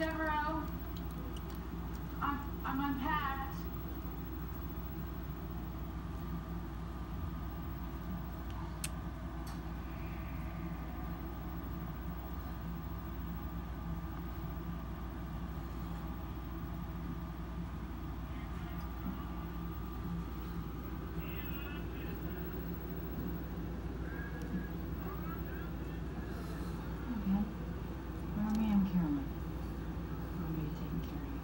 Devereaux. I'm, I'm unpacked. Okay. Well, me and Carolyn. I'll be taking care of you.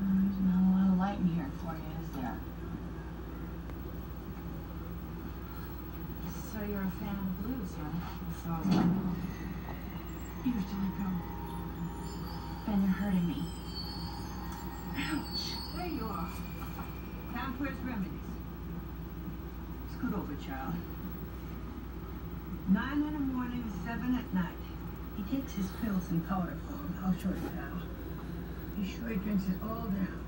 Well, There's not a lot of light in here for you, is there? So you're a fan of the blues, huh? So usually go. Ben, you're hurting me. Ouch. There you are. Time for his remedies. Scoot over, child. Nine in the morning, seven at night. He takes his pills in powder form. I'll show you how. He sure drinks it all down.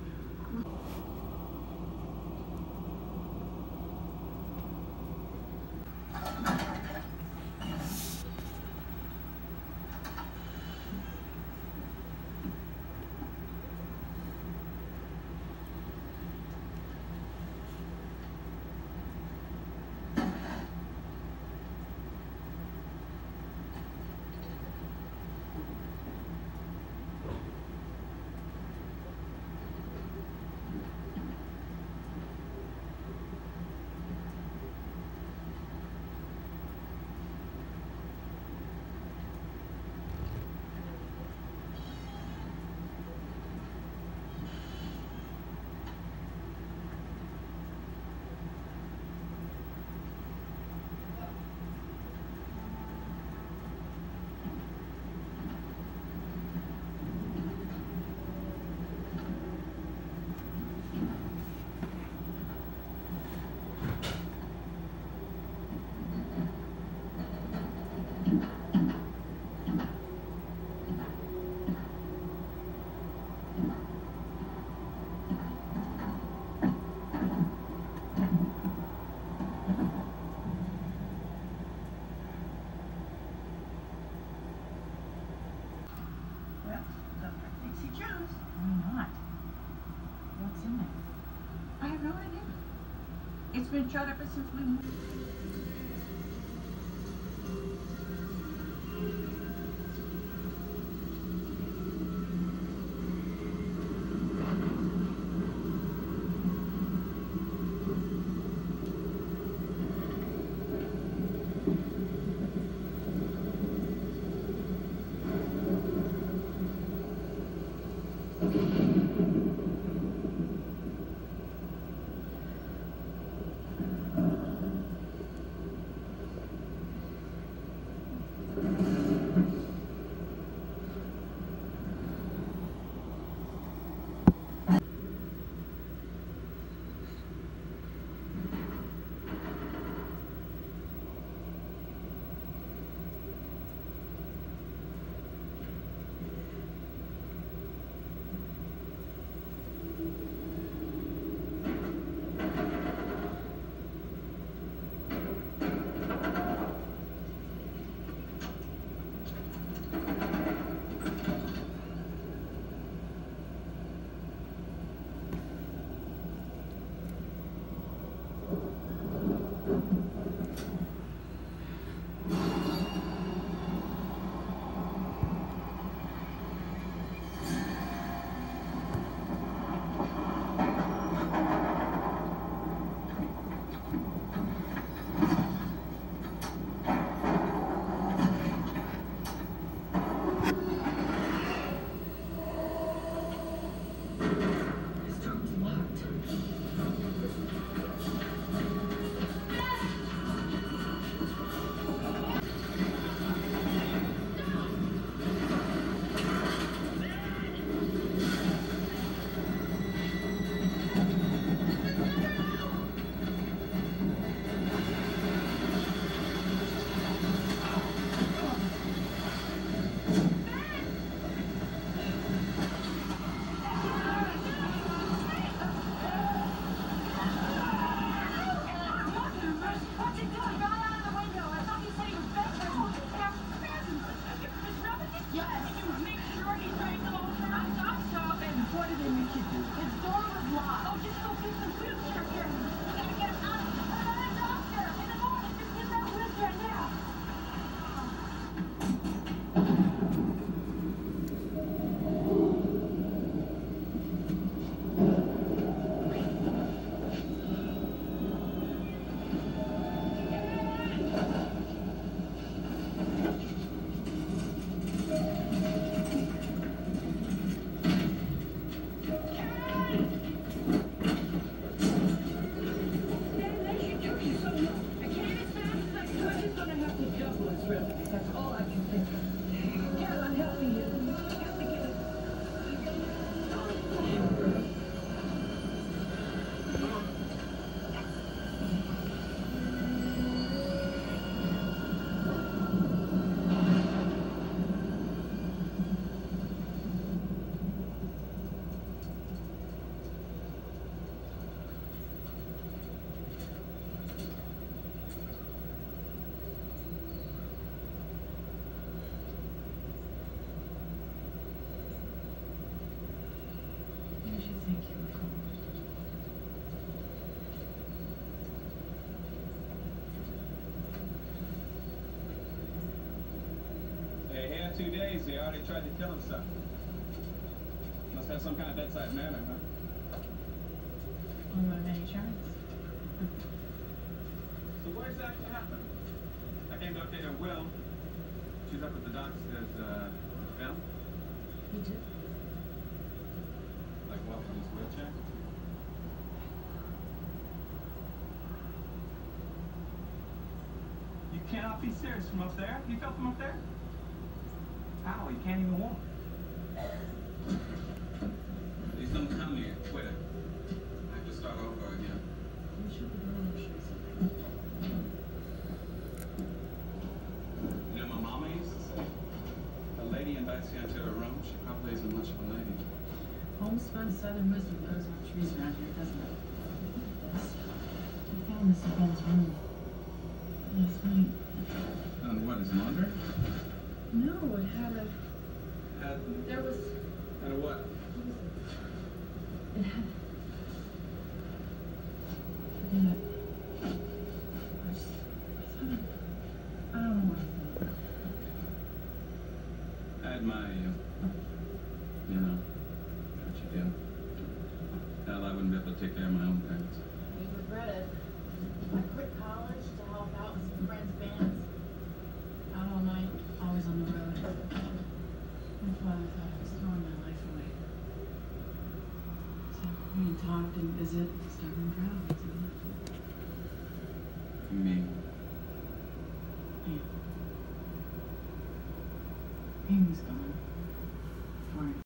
Well, Dr. Dixie Jones. Why not? What's in it? I have no idea. It's been shut ever since we moved. Two days, he already tried to kill himself. Must have some kind of bedside manner, huh? Would have been insurance. So what exactly happened? I came to update her will. She's up at the docks. There's, uh, film. He did. Like what, from his wheelchair? You cannot be serious from up there? You fell from up there? Can't even walk. Please don't tell me you quit it. I have to start over again. You should be able to. You know, my mama used to say, a lady invites you into a room, she probably isn't much of a lady. Homespun Southern wisdom grows on trees around here, doesn't it? Yes. I found this in Ben's room. Last night. And what, is laundry? No, it had a. Was. had a what? It. Forget it. I just. I. Don't know what I. I my, uh, you know, what you do. Hell, I wouldn't be able to take care of my own parents. We regret it. I quit college to help out with some friends' bands. Out all night, always on the road. My father thought I was throwing my life away. So we talked and visit, stubborn crowds. You mean, yeah. Amy's gone.